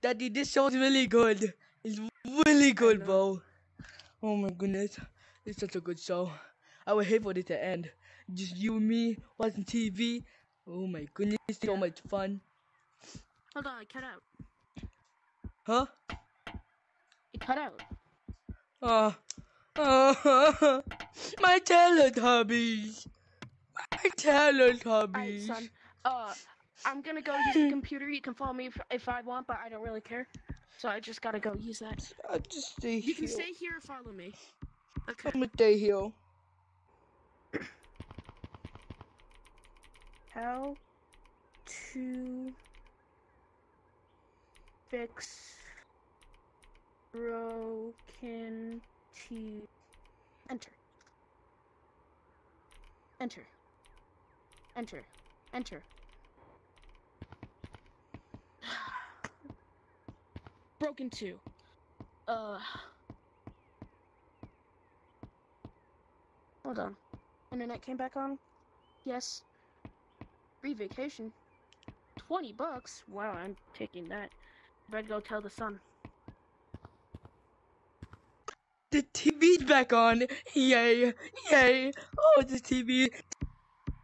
Daddy, this show's really good. It's really good, bro. Oh my goodness. It's such a good show. I would hate for it to end. Just you and me watching TV. Oh my goodness, so much fun. Hold on, I cut out. Huh? It cut out. Uh, uh, my Teletubbies. My Alright, Teletubbies. son. Uh, I'm gonna go use the computer. You can follow me if, if I want, but I don't really care. So I just gotta go use that. I'll just stay You here. can stay here or follow me. Okay. I'm gonna stay here. How to fix broken T. Enter. Enter. Enter. Enter. Broken two. Uh. Hold on. Internet came back on? Yes. Free vacation. 20 bucks? Wow, I'm taking that. Better go tell the son. The TV's back on. Yay, yay. Oh, the TV.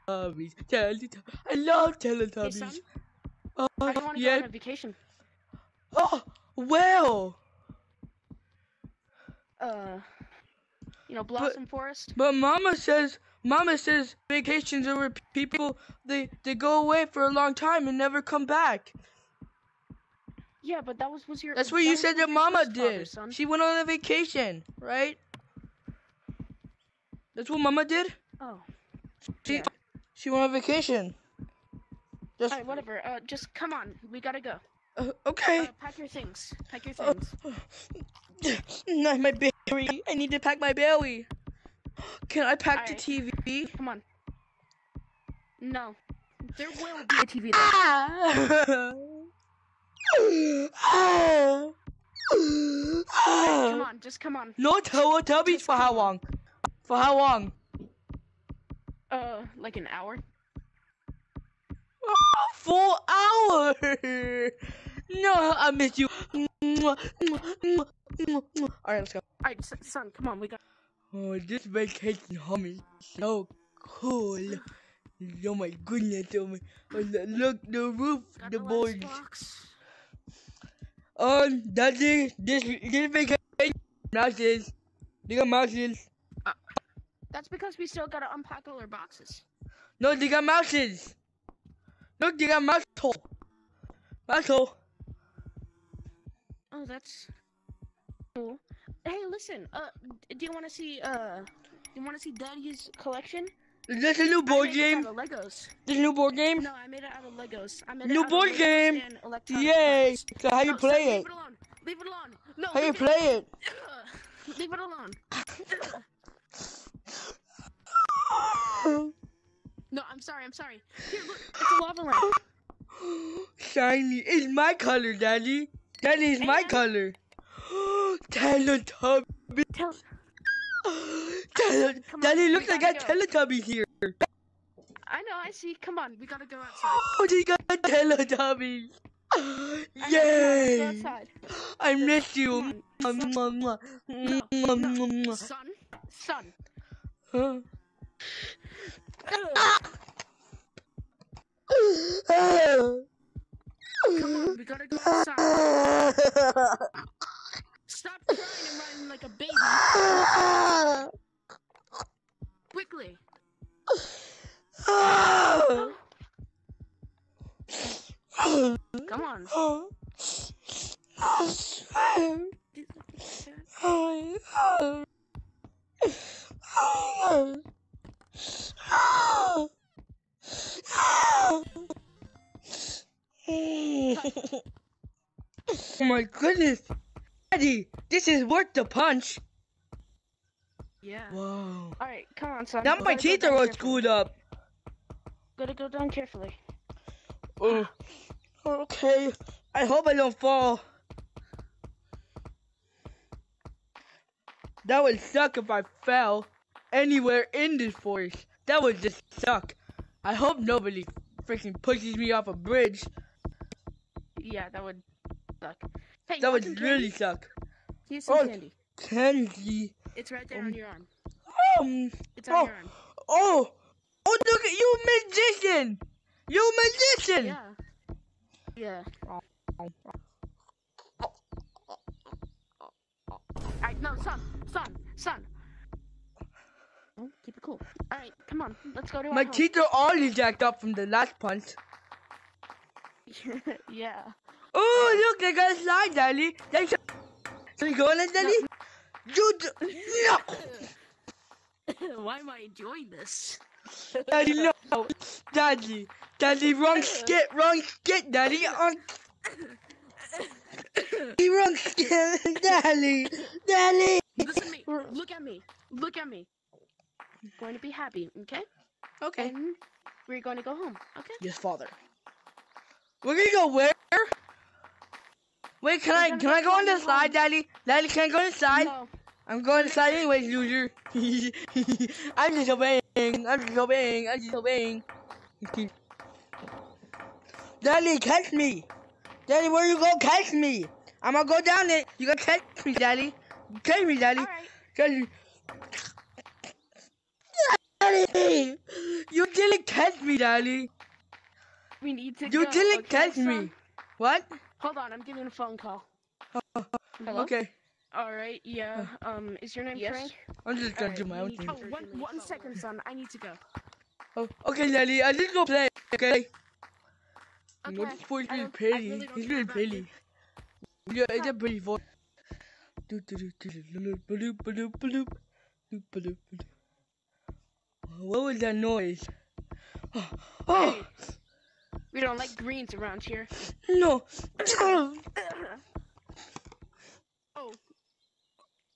Teletubbies. Teletubbies. I love Hey, Teletubbies. son, Oh, I don't want to yeah. go on a vacation. Oh, well. Uh, you know, Blossom Forest? But Mama says, Mama says vacations are where people they they go away for a long time and never come back. Yeah, but that was, was your. That's what you said that Mama father, did. She went on a vacation, right? That's what Mama did. Oh. She Yeah. she went on vacation. Just Alright, whatever. Uh, just come on. We gotta go. Uh, okay. Uh, pack your things. Pack your Uh, things. Not my berry. I need to pack my berry. Can I pack Alright. the TV? Come on. No. There will be a TV there. Ah! Come on, just come on. No Teletubbies for how long? For how long? Uh, like an hour? Oh, full hour. No, I miss you. All right, let's go. Alright, son, come on. We got. Oh, this vacation home is so cool. Oh my goodness, oh my, oh, look, the roof, got the boards. box. Um, daddy, this, this vacation, mouses. They got mouses. That's because we still gotta unpack all our boxes. No, they got mouses. Look, they got mouse hole. Mouse hole. Oh, that's cool. Hey, listen. Uh, do you want to see? Uh, do you want to see Daddy's collection? Is this a new board game? It Legos. This new board game? No, I made it out of Legos. I made New it board game. Yay! So how you No, play it? Leave it alone. Leave it alone. No. How you play it? Ugh. Leave it alone. No, I'm sorry. I'm sorry. Here, look. It's a lava lamp. Shiny. It's my color, Daddy. Daddy is my color. Teletubby. Tell. Tele- Come on, Daddy like gotta a go. Teletubby here. I know. I see. Come on. We gotta go outside. Oh, they got Teletubbies. I know, come on, let's go Yay! outside. I miss you. No, no, mwah. son, son. Huh? Come on, we gotta go outside. Stop crying and running like a baby. Quickly. Come on. oh my goodness. Daddy, this is worth the punch. Yeah. Whoa. Alright, come on, son. Now my teeth are all screwed up. Gotta go down carefully. Oh, okay. I hope I don't fall. That would suck if I fell anywhere in this forest. That would just suck. I hope nobody freaking pushes me off a bridge. Yeah, that would suck. Hey, That would really candy? suck. Here's some Oh. candy. Candy. It's right there Um, on your arm. Um. It's on Oh. your arm. Oh. Oh, look at you, magician. You magician. Yeah. Yeah. Alright, no, son, son, son. Oh, keep it cool. Alright, come on, let's go to My teeth are already jacked up from the last punch. yeah. Oh, look, I got a slide, Daddy. Thanks. Go on it, Daddy? You d- no. Why am I enjoying this? Daddy, no. Oh. Daddy. Daddy, wrong skit, wrong skit, Daddy. On. He wrong skit, Daddy. Daddy. Listen to me. Look at me. Look at me. I'm going to be happy, okay? Okay. And we're going to go home, okay? Yes, father. We're gonna go where? Wait, can We're I can I go on the slide, Daddy? Daddy, can I go on the slide? No. I'm going to slide anyways, loser. I'm just obeying. I'm just obeying. I'm just obeying. Daddy, catch me. Daddy, where you go? Catch me. I'm gonna go down it. You gotta catch me, Daddy. Catch me, Daddy. Catch me. Daddy, you didn't catch me, Daddy. We need to. You go. didn't okay, text son. me. What? Hold on, I'm getting a phone call. Hello? Okay. All right. Yeah. Um. Is your name yes. Frank? I'm just gonna right, do my own thing. Oh, one, one second, son. I need to go. Oh. Okay, Nelly. I just go play. Okay. Okay. What is supposed to be pretty? He's really pretty. Yeah, it's a pretty voice. Do do do do do bloop bloop bloop bloop bloop bloop. What was that noise? Oh, oh. Hey. We don't like greens around here. no! oh.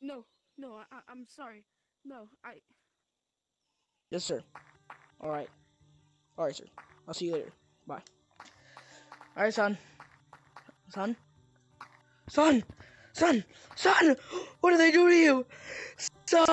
No, no, I, I'm sorry. No, I. yes, sir. All right, all right, sir. I'll see you later. Bye. All right, son. Son. Son. Son. Son. What did they do to you? Son.